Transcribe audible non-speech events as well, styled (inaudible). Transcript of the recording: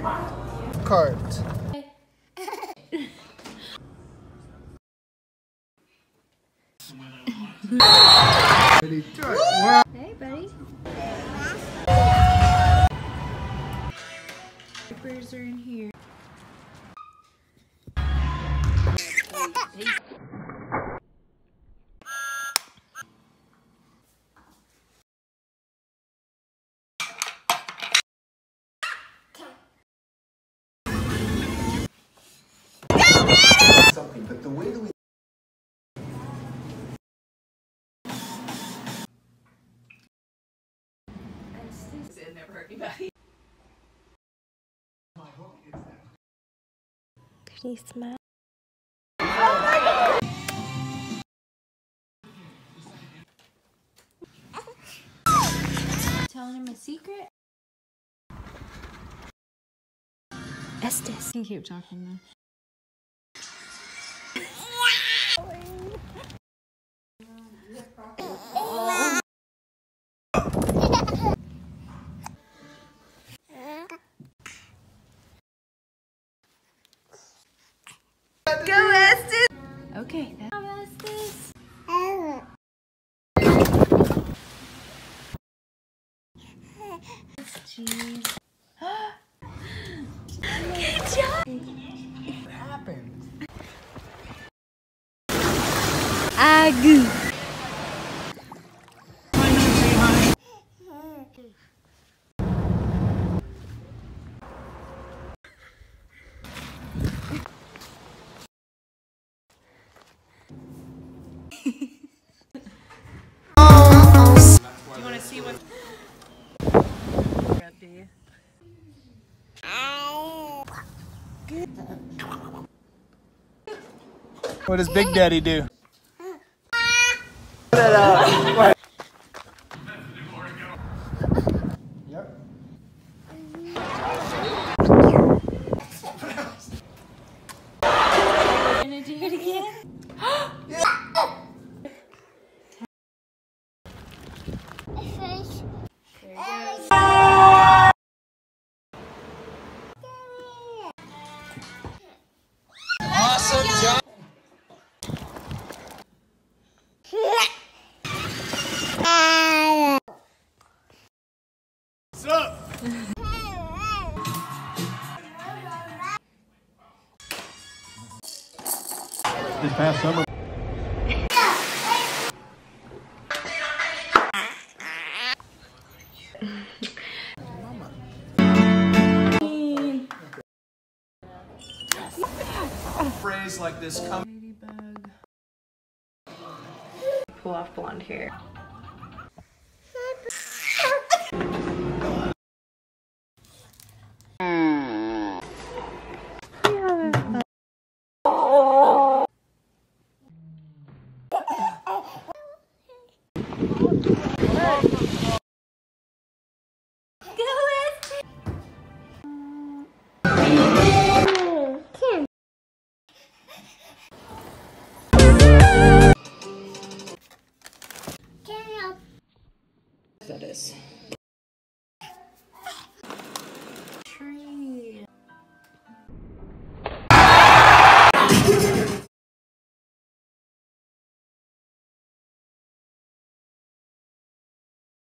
Cart. Hey, buddy. Papers are in here. Never hurt anybody. Pretty smile. Telling him a secret? Estes. You can keep talking now. Okay, that's Estes. Cheese. What happened. Agoo. What does Big Daddy do? Yep. Gonna do it again? (gasps) This past summer. Phrase like this come. Pull off blonde hair. That is.